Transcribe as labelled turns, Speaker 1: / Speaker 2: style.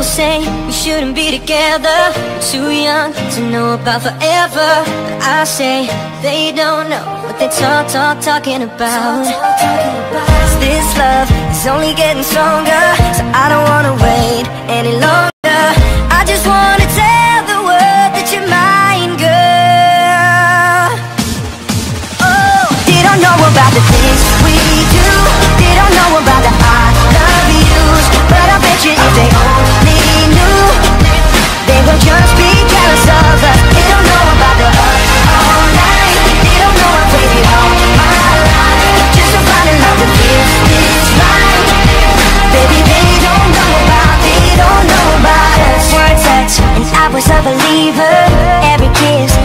Speaker 1: people say we shouldn't be together. We're too young to know about forever. But I say they don't know what they talk, talk, talking about, talk, talking about. This love is only getting stronger. So I don't wanna wait any longer. I just wanna tell the world that you're mine, girl. Oh, they don't know about the things we do. They don't know about the I was a believer. Every kiss